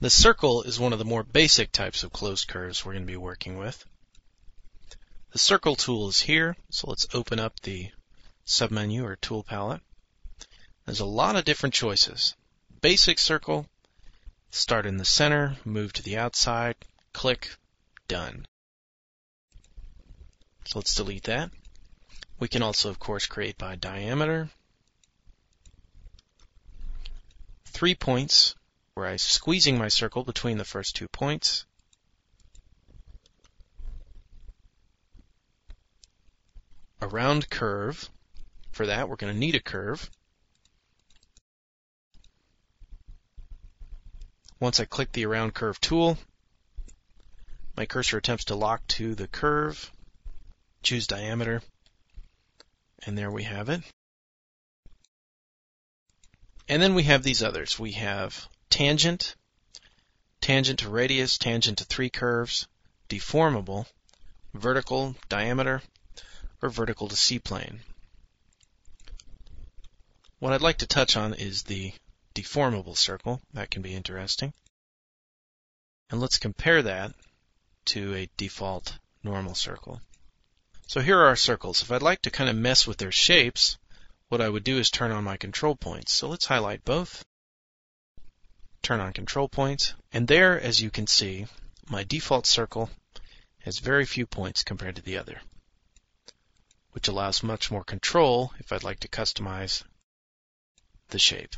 The circle is one of the more basic types of closed curves we're going to be working with. The circle tool is here, so let's open up the submenu or tool palette. There's a lot of different choices. Basic circle, start in the center, move to the outside, click, done. So let's delete that. We can also, of course, create by diameter. Three points, where I'm squeezing my circle between the first two points. Around curve. For that, we're going to need a curve. Once I click the Around Curve tool, my cursor attempts to lock to the curve. Choose diameter. And there we have it. And then we have these others. We have tangent, tangent to radius, tangent to three curves, deformable, vertical, diameter, or vertical to C-plane. What I'd like to touch on is the deformable circle. That can be interesting. And let's compare that to a default normal circle. So here are our circles. If I'd like to kind of mess with their shapes, what I would do is turn on my control points. So let's highlight both, turn on control points, and there, as you can see, my default circle has very few points compared to the other, which allows much more control if I'd like to customize the shape.